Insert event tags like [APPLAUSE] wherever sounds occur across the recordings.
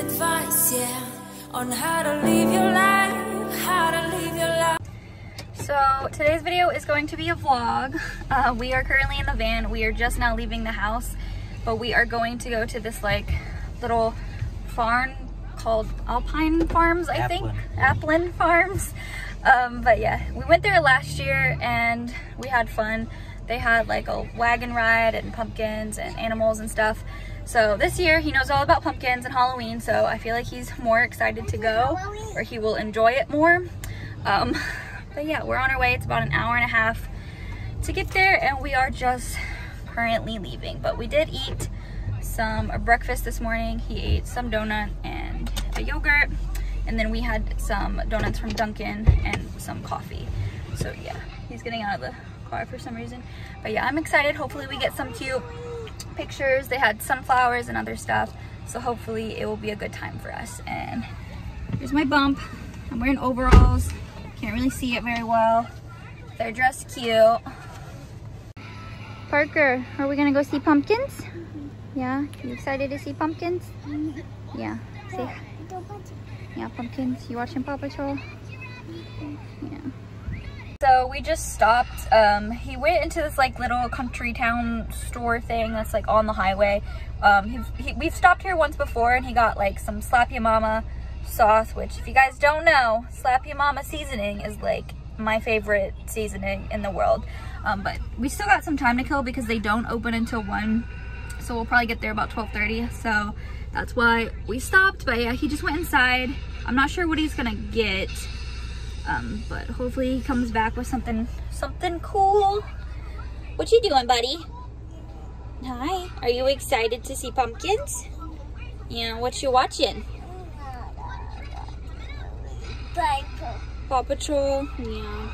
advice, yeah, on how to live your life, how to live your life. So today's video is going to be a vlog. Uh, we are currently in the van. We are just now leaving the house, but we are going to go to this like little farm called Alpine Farms, I think. Applin Farms. Um, but yeah, we went there last year and we had fun. They had like a wagon ride and pumpkins and animals and stuff. So this year he knows all about pumpkins and Halloween, so I feel like he's more excited to go or he will enjoy it more. Um, [LAUGHS] but yeah, we're on our way. It's about an hour and a half to get there and we are just currently leaving. But we did eat some breakfast this morning. He ate some donut and a yogurt and then we had some donuts from Dunkin' and some coffee. So yeah, he's getting out of the car for some reason. But yeah, I'm excited. Hopefully we get some cute pictures. They had sunflowers and other stuff. So hopefully it will be a good time for us. And here's my bump. I'm wearing overalls. Can't really see it very well. They're dressed cute. Parker, are we gonna go see pumpkins? Yeah, you excited to see pumpkins? Yeah, say yeah, pumpkins. You watching Paw Patrol? Yeah. So we just stopped. Um, he went into this like little country town store thing that's like on the highway. Um, he, we've stopped here once before and he got like some Slap Ya Mama sauce, which if you guys don't know, Slap Ya Mama seasoning is like my favorite seasoning in the world. Um, but we still got some time to kill because they don't open until 1. So we'll probably get there about 12.30. So that's why we stopped. But yeah, he just went inside. I'm not sure what he's gonna get. Um, but hopefully he comes back with something, something cool. What you doing, buddy? Hi, are you excited to see pumpkins? Yeah, what you watching? Paw Patrol, yeah.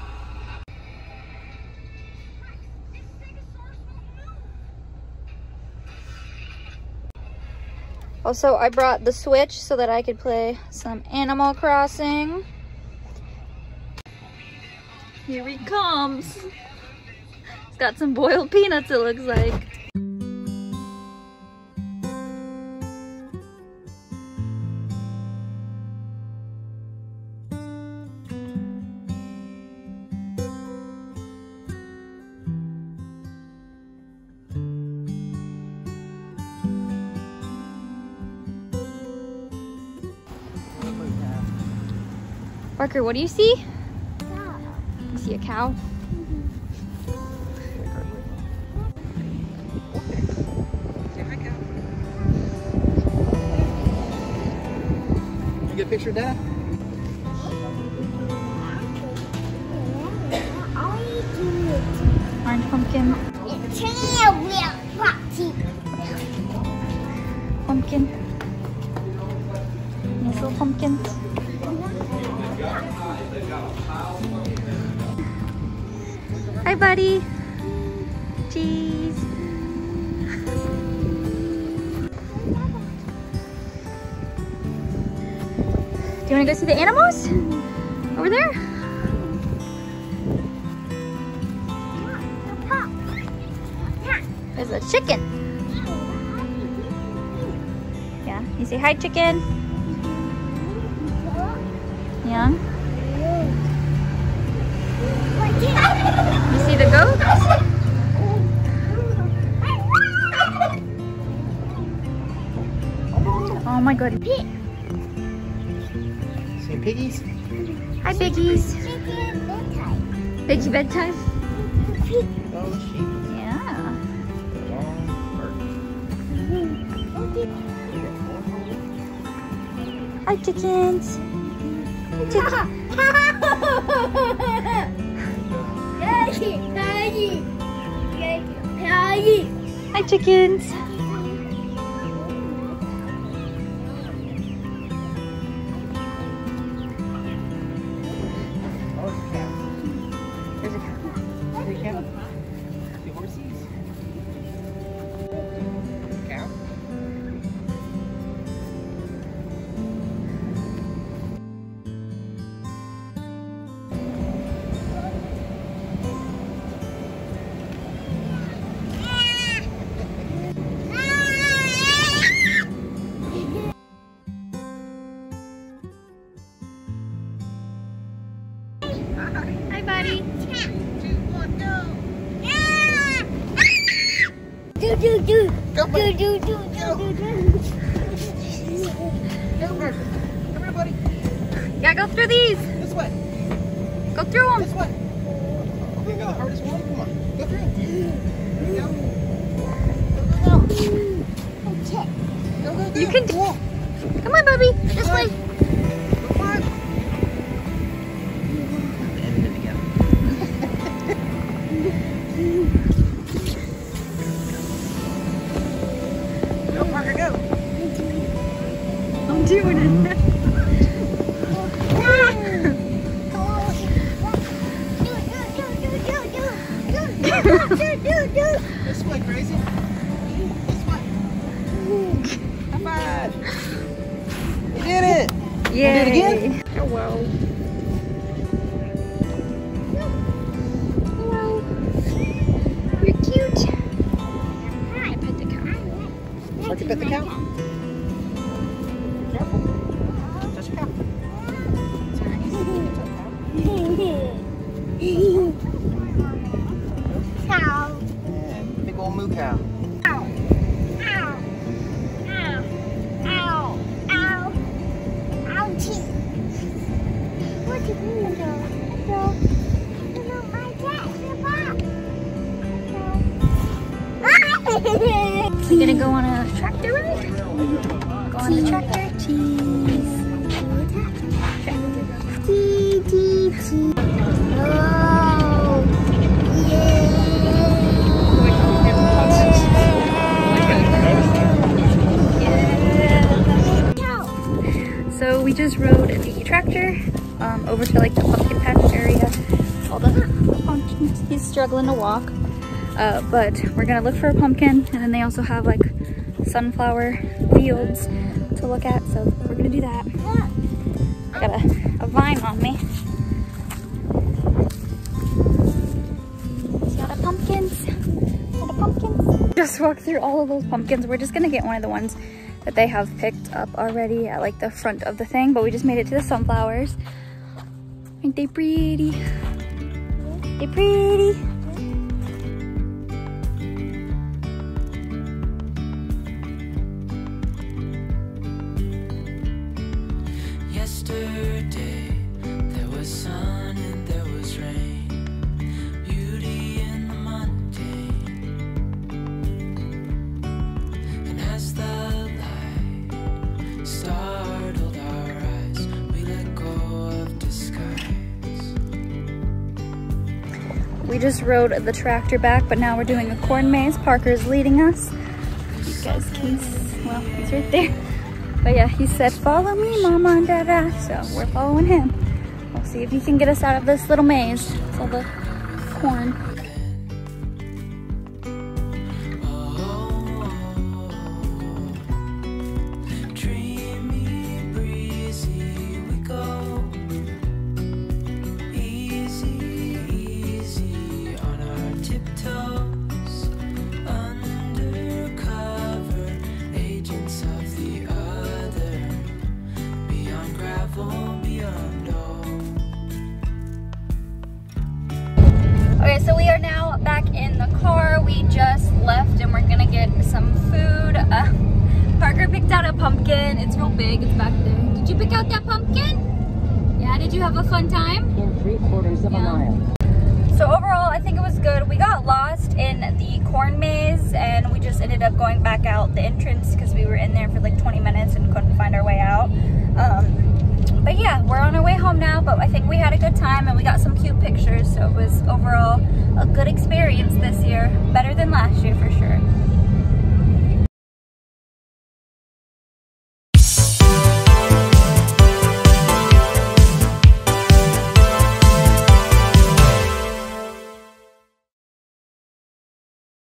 Also, I brought the Switch so that I could play some Animal Crossing. Here he comes. He's got some boiled peanuts, it looks like. Parker, what do you see? See a cow? You get a picture of that? Buddy. Cheese. Do you want to go see the animals? Over there? There's a chicken. Yeah, you say hi, chicken. Yeah. You see the goat? Oh my god. See piggies? Hi piggies. Piggy bedtime? Oh, sheep. Yeah. Hi chickens. [LAUGHS] Hi chickens. Hi chickens. Do. Do buddy. do do do do do. Come here, buddy. Yeah, go through these. This way. Go through them. This way. Okay, go. Hardest one. Come on. Go through. You go. Go, go, go. Go, go, go. You can-. Come on, Bubby. This way. Doing it. This way, crazy. This way. High five. You did it. Yay. it again? Oh, wow. You're cute. Hi, pet the cow. Parker, pet the cow. And big old moo cow. Ow. Ow. Ow. Ow. Ow. Ouchie. What did you do? We gonna go on a tractor ride? Go on the tractor? Cheese. So we just rode the tractor um, over to like the pumpkin patch area. All the pumpkins. He's struggling to walk. Uh, but we're gonna look for a pumpkin and then they also have like sunflower fields to look at. So we're gonna do that. I got a, a vine on me. Pumpkins? The pumpkins? Just walked through all of those pumpkins. We're just gonna get one of the ones that they have picked up already at like the front of the thing, but we just made it to the sunflowers. Aren't they pretty? They pretty. We just rode the tractor back, but now we're doing a corn maze. Parker's leading us. You guys can, well, he's right there. But yeah, he said, follow me, mama and dada. So we're following him. We'll see if he can get us out of this little maze. It's all the corn. Okay, so we are now back in the car. We just left and we're gonna get some food. Uh, Parker picked out a pumpkin. It's real big, it's back there. Did you pick out that pumpkin? Yeah, did you have a fun time? in three quarters of Yeah. a mile. So overall, I think it was good. We got lost in the corn maze and we just ended up going back out the entrance because we were in there for like 20 minutes and couldn't find our way out. Um, but yeah, we're on our way home now, but I think we had a good time and we got some cute pictures. So it was overall a good experience this year. Better than last year for sure.